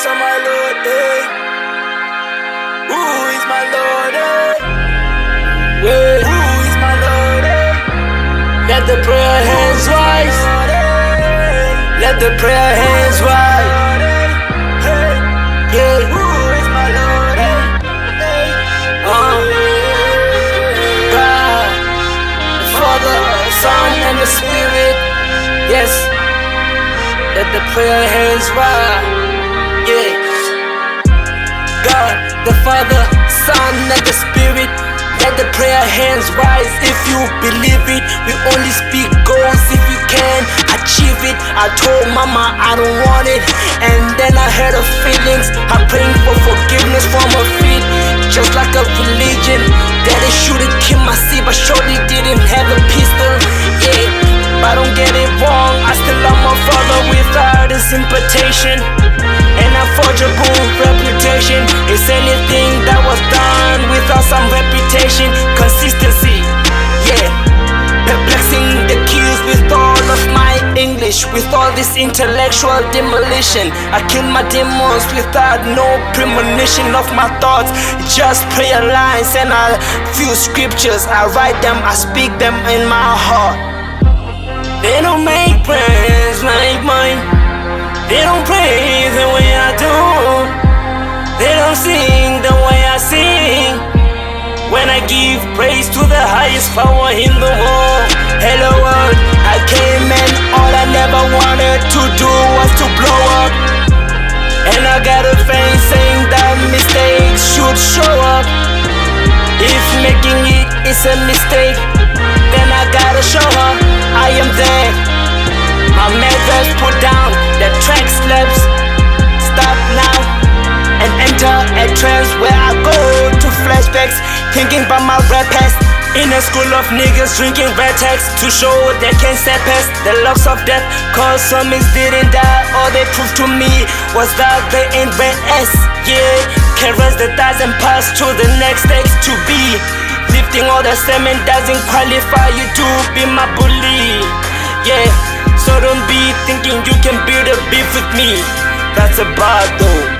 Jesus on my Lord, eh? Who is my Lord, eh? Wait, who is my Lord, eh? Let the prayer hands rise. Let the prayer hands rise. Yeah. Who is my Lord, eh? Uh. God, the Father, Son, and the Spirit. Yes. Let the prayer hands rise. The Father, Son, and the Spirit. Let the prayer hands rise if you believe it. We only speak goals if you can achieve it. I told mama I don't want it, and then I had her feelings. I'm praying for forgiveness from her feet, just like a religion. Daddy should have killed my seed, but surely didn't have a pistol. Yeah, but I don't get it wrong. I still love my father without his invitation. Some reputation. Consistency, yeah. Perplexing the keys with all of my English, with all this intellectual demolition. I kill my demons without no premonition of my thoughts. Just prayer lines and a few scriptures. I write them, I speak them in my heart. They don't make plans like mine. They don't pray the way I do. They don't sing When I give praise to the highest power in the world. Hello world, I came and all I never wanted to do was to blow up. And I got a fan saying that mistakes should show up. If making it is a mistake, then I gotta show her I am there. Thinking about my rap past. In a school of niggas drinking red text to show they can't step past the locks of death. Cause some is didn't die, all they proved to me was that they ain't badass. Yeah, carrots that doesn't pass to the next stage to be. Lifting all the semen doesn't qualify you to be my bully. Yeah, so don't be thinking you can build a beef with me. That's a bar though.